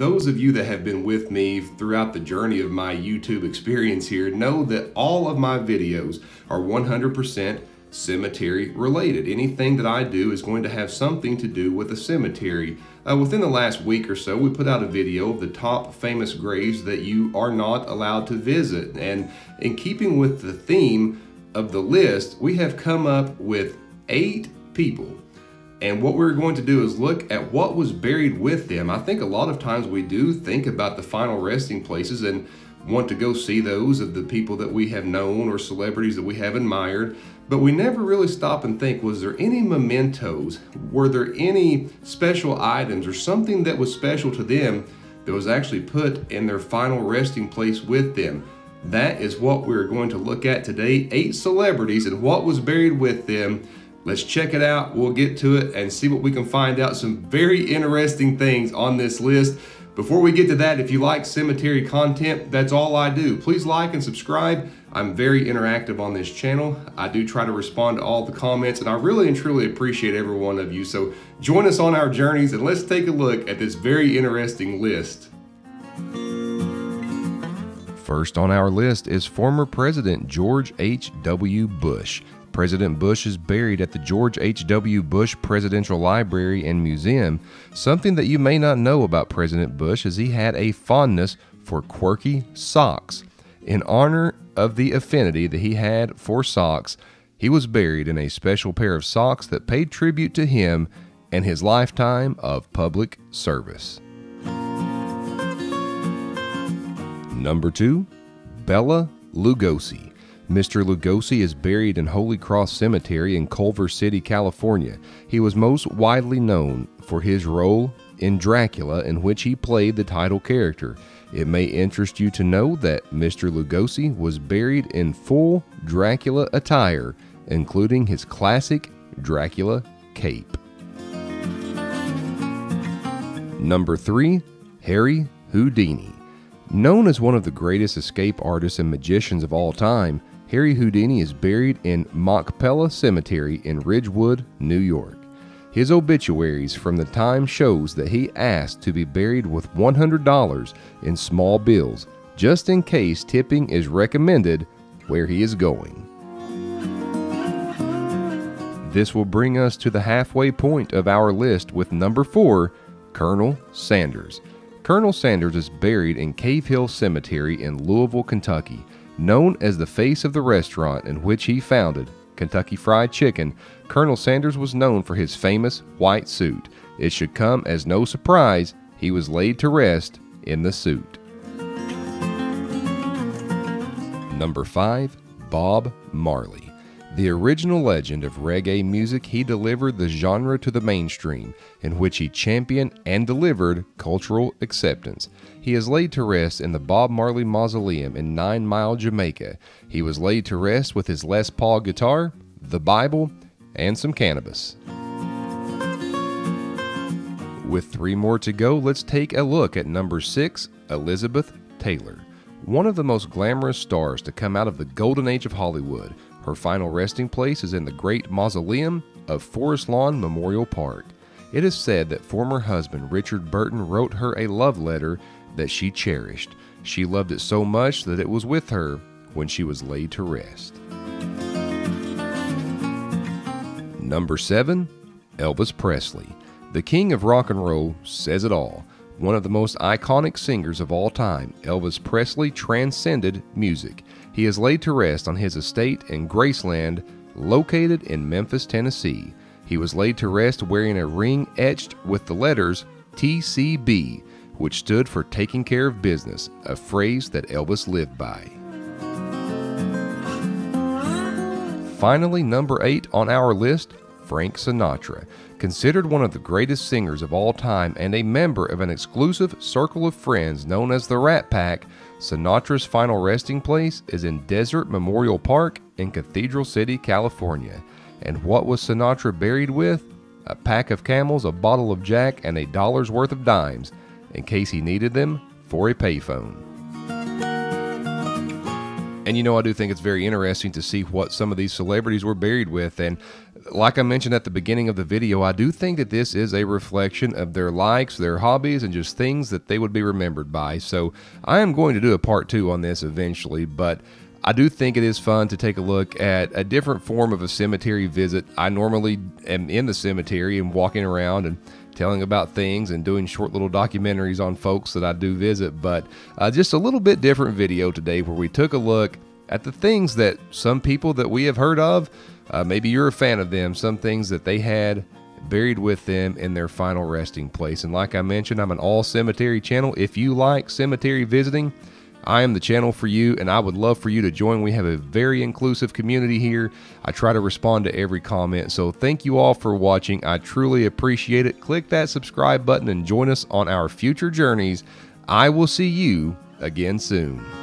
Those of you that have been with me throughout the journey of my YouTube experience here know that all of my videos are 100% cemetery related. Anything that I do is going to have something to do with a cemetery. Uh, within the last week or so, we put out a video of the top famous graves that you are not allowed to visit. And in keeping with the theme of the list, we have come up with eight people and what we're going to do is look at what was buried with them. I think a lot of times we do think about the final resting places and want to go see those of the people that we have known or celebrities that we have admired, but we never really stop and think was there any mementos? Were there any special items or something that was special to them that was actually put in their final resting place with them? That is what we're going to look at today eight celebrities and what was buried with them Let's check it out. We'll get to it and see what we can find out. Some very interesting things on this list. Before we get to that, if you like cemetery content, that's all I do. Please like and subscribe. I'm very interactive on this channel. I do try to respond to all the comments and I really and truly appreciate every one of you. So join us on our journeys and let's take a look at this very interesting list. First on our list is former President George H.W. Bush. President Bush is buried at the George H.W. Bush Presidential Library and Museum. Something that you may not know about President Bush is he had a fondness for quirky socks. In honor of the affinity that he had for socks, he was buried in a special pair of socks that paid tribute to him and his lifetime of public service. Number 2, Bela Lugosi. Mr. Lugosi is buried in Holy Cross Cemetery in Culver City, California. He was most widely known for his role in Dracula, in which he played the title character. It may interest you to know that Mr. Lugosi was buried in full Dracula attire, including his classic Dracula cape. Number 3. Harry Houdini. Known as one of the greatest escape artists and magicians of all time, Harry Houdini is buried in Machpelah Cemetery in Ridgewood, New York. His obituaries from the time shows that he asked to be buried with $100 in small bills just in case tipping is recommended where he is going. This will bring us to the halfway point of our list with number 4, Colonel Sanders. Colonel Sanders is buried in Cave Hill Cemetery in Louisville, Kentucky. Known as the face of the restaurant in which he founded, Kentucky Fried Chicken, Colonel Sanders was known for his famous white suit. It should come as no surprise he was laid to rest in the suit. Number 5. Bob Marley. The original legend of reggae music, he delivered the genre to the mainstream, in which he championed and delivered cultural acceptance. He is laid to rest in the Bob Marley Mausoleum in Nine Mile, Jamaica. He was laid to rest with his Les Paul guitar, the Bible, and some cannabis. With three more to go, let's take a look at number six, Elizabeth Taylor. One of the most glamorous stars to come out of the golden age of Hollywood, her final resting place is in the Great Mausoleum of Forest Lawn Memorial Park. It is said that former husband Richard Burton wrote her a love letter that she cherished. She loved it so much that it was with her when she was laid to rest. Number 7. Elvis Presley. The king of rock and roll says it all. One of the most iconic singers of all time, Elvis Presley transcended music. He is laid to rest on his estate in Graceland, located in Memphis, Tennessee. He was laid to rest wearing a ring etched with the letters TCB, which stood for Taking Care of Business, a phrase that Elvis lived by. Finally, number 8 on our list Frank Sinatra. Considered one of the greatest singers of all time and a member of an exclusive circle of friends known as the Rat Pack, Sinatra's final resting place is in Desert Memorial Park in Cathedral City, California. And what was Sinatra buried with? A pack of camels, a bottle of Jack, and a dollar's worth of dimes, in case he needed them for a payphone. And you know, I do think it's very interesting to see what some of these celebrities were buried with. And like I mentioned at the beginning of the video, I do think that this is a reflection of their likes, their hobbies, and just things that they would be remembered by. So I am going to do a part two on this eventually, but I do think it is fun to take a look at a different form of a cemetery visit. I normally am in the cemetery and walking around and telling about things and doing short little documentaries on folks that I do visit, but uh, just a little bit different video today where we took a look at the things that some people that we have heard of, uh, maybe you're a fan of them, some things that they had buried with them in their final resting place. And like I mentioned, I'm an all cemetery channel. If you like cemetery visiting, I am the channel for you, and I would love for you to join. We have a very inclusive community here. I try to respond to every comment. So, thank you all for watching. I truly appreciate it. Click that subscribe button and join us on our future journeys. I will see you again soon.